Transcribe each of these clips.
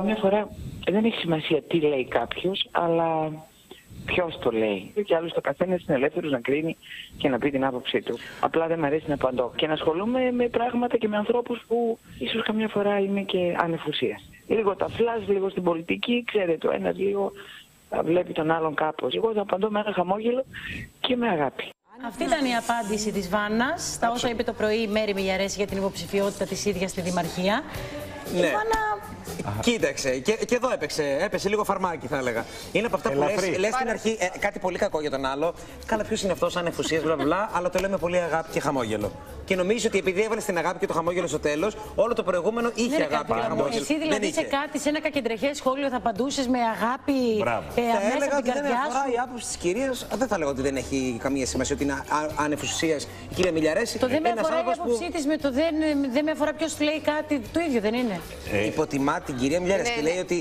Καμιά φορά δεν έχει σημασία τι λέει κάποιος, αλλά ποιος το λέει. Και άλλο το καθένας είναι ελεύθερος να κρίνει και να πει την άποψή του. Απλά δεν μου αρέσει να απαντώ. Και να ασχολούμαι με πράγματα και με ανθρώπους που ίσως καμιά φορά είναι και ανεφουσίας. Λίγο τα φλάζ, λίγο στην πολιτική, ξέρετε, ο ένας λίγο βλέπει τον άλλον κάπως. Εγώ θα απαντώ με ένα χαμόγελο και με αγάπη. Αυτή ήταν η απάντηση της Βάννας στα όσα είπε το πρωί η Μέρη Μιγιαρέση για την υποψηφιότητα της ίδιας στη Δημαρχία. Η Ναι. Βάννα Κοίταξε, και, και εδώ έπαιξε, έπεσε λίγο φαρμάκι θα έλεγα. Είναι από αυτά που Ελαφρύ. λες, λες στην αρχή ε, κάτι πολύ κακό για τον άλλο. Καλά, ποιος είναι αυτός, σαν εφουσία, μπλα μπλα, αλλά το λέμε πολύ αγάπη και χαμόγελο. Και νομίζω ότι επειδή έβαλες την αγάπη και το χαμόγελο στο τέλος, όλο το προηγούμενο είχε δεν είναι αγάπη και κάτι χαμόγελο. Εσύ Δεν δηλαδή σε είχε. κάτι, σε ένα κακεντρεχές σχόλιο θα απαντούσες με αγάπη Μπράβο. ε, Θα μέσα έλεγα από ότι την δεν με καρδιά αφορά σου. η άποψη της κυρίας. Δεν θα λέγω ότι δεν έχει καμία σημασία ότι είναι ανεφουσίας η κυρία Μιλιαρέση. Το δεν με Ένας αφορά η άνθρωπος που άποψή της με το δεν, δεν με αφορά ποιος λέει κάτι, το ίδιο δεν είναι. Υποτιμά την κυρία Μιλιαρέση Ναι, και ναι. λέει ότι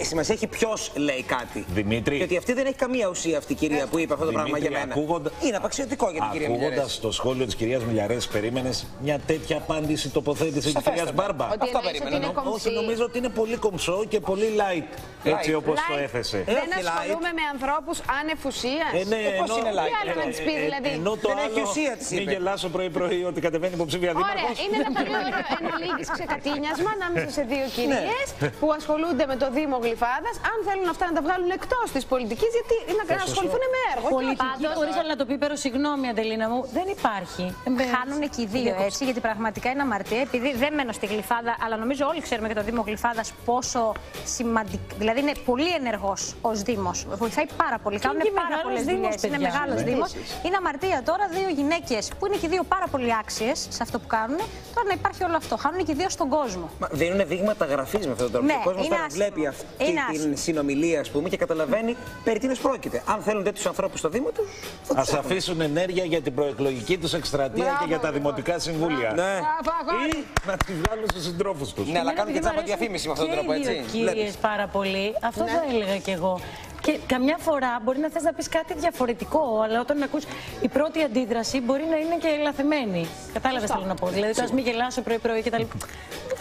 ε, σημασία έχει ποιος λέει κάτι. Δημήτρη. Και ότι αυτή δεν έχει καμία ουσία αυτή η κυρία που είπε αυτό το πράγμα για Δημήτρη, μένα. ακούγοντα- Είναι απαξιωτικό για την κυρία Ακούγοντας Μιλιαρέση. το σχόλιο της κυρίας Μιλιαρέση, περίμενε μια τέτοια απάντηση, τοποθέτηση της Σαφέστατα. κυρίας Μπάρμπα; Ότι Αυτό εννοείς ότι περίμενα, είναι νο- κομψή. Όχι, νομίζω ότι είναι πολύ κομψό και πολύ light. Έτσι Light. όπως το Light. έθεσε. Ε, Δεν όχι ασχολούμαι με ανθρώπους ανεφουσίας. Ε, ναι, Ε, πώς ενώ- είναι light, Τι άλλο να της πεις, ε, δηλαδή; Ενώ το Δεν έχει άλλο, ουσία, της μην είπε. γελάσω πρωί-πρωί ότι κατεβαίνει υποψήφια Ωραία, δήμαρχος. είναι ένα πολύ ωραίο εν ολίγης ξεκατίνιασμα ανάμεσα σε δύο κυρίες που ασχολούνται με το Δήμο Γλυφάδας. Αν θέλουν αυτά να τα βγάλουν εκτός της πολιτικής, γιατί να, να ασχοληθούν με έργο. και όχι. Πολιτική χωρίς άλλο να το πει, pero συγγνώμη, Αντελίνα μου, δεν υπάρχει. Ε, Χάνουν και οι δύο έτσι, γιατί πραγματικά είναι αμαρτία. Επειδή δεν μένω στη Γλυφάδα, αλλά νομίζω όλοι ξέρουμε για το Δήμο Γλυφάδας πόσο σημαντικό. Δηλαδή είναι πολύ ενεργός ως Δήμος. Βοηθάει πάρα πολύ. Κάνουν είναι και πάρα μεγάλος πολλές Δήμος, δουλειές. Είναι παιδιά. μεγάλος Ναι. Δήμος. Είναι αμαρτία τώρα δύο γυναίκες που είναι και οι δύο πάρα πολύ άξιες σε αυτό που κάνουν. Τώρα να υπάρχει όλο αυτό. Χάνουν και οι δύο στον κόσμο. Μα δίνουν δείγματα γραφής με αυτόν τον τρόπο. Ναι, ο κόσμος είναι τώρα άσχημο. βλέπει αυτή Είναι την άσχημο. συνομιλία, ας πούμε, και καταλαβαίνει περί τίνος πρόκειται. Αν θέλουν τέτοιους ανθρώπους στο Δήμο τους, θα Α τους έχουν. αφήσουν ενέργεια για την προεκλογική τους εκστρατεία Μπράβο, και για τα λοιπόν. Δημοτικά συμβούλια. Ναι. Μπράβο, αγόρι. Ή να τη βγάλουν στους συντρόφους τους. Ναι, αλλά κάνουν και τσάπα διαφήμιση με αυτόν τον τρόπο, έτσι. Και οι δύο κυρίες πάρα πολύ. Αυτό Ναι. θα έλεγα κι εγώ. Και καμιά φορά μπορεί να θες να πεις κάτι διαφορετικό, αλλά όταν ακούς η πρώτη αντίδραση μπορεί να είναι και λαθεμένη. Κατάλαβες τι θέλω να πω. Δηλαδή, το ας μην γελάσω πρωί-πρωί και τα λοιπά.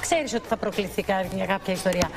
Ξέρεις ότι θα προκληθεί κάποια κάποια ιστορία.